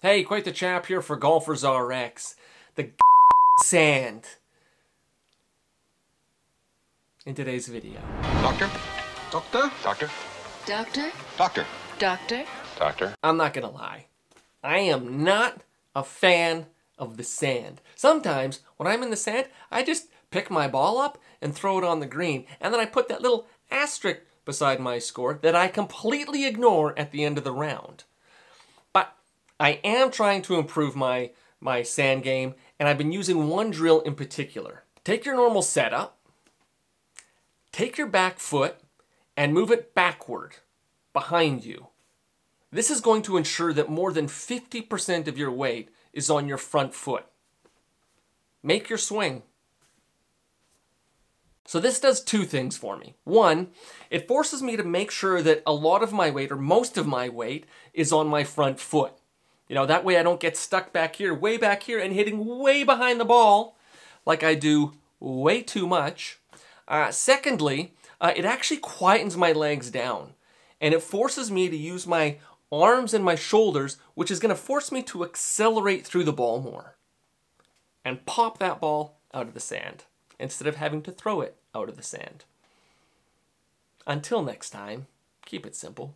Hey, quite the chap here for Golfers RX. The sand. In today's video. Doctor? Doctor? Doctor? Doctor? Doctor? Doctor? Doctor? I'm not gonna lie. I am not a fan of the sand. Sometimes when I'm in the sand, I just pick my ball up and throw it on the green, and then I put that little asterisk beside my score that I completely ignore at the end of the round. I am trying to improve my, my sand game, and I've been using one drill in particular. Take your normal setup, take your back foot, and move it backward, behind you. This is going to ensure that more than 50% of your weight is on your front foot. Make your swing. So this does two things for me. One, it forces me to make sure that a lot of my weight, or most of my weight, is on my front foot. You know, that way I don't get stuck back here, way back here, and hitting way behind the ball like I do way too much. Uh, secondly, uh, it actually quietens my legs down. And it forces me to use my arms and my shoulders, which is going to force me to accelerate through the ball more. And pop that ball out of the sand instead of having to throw it out of the sand. Until next time, keep it simple.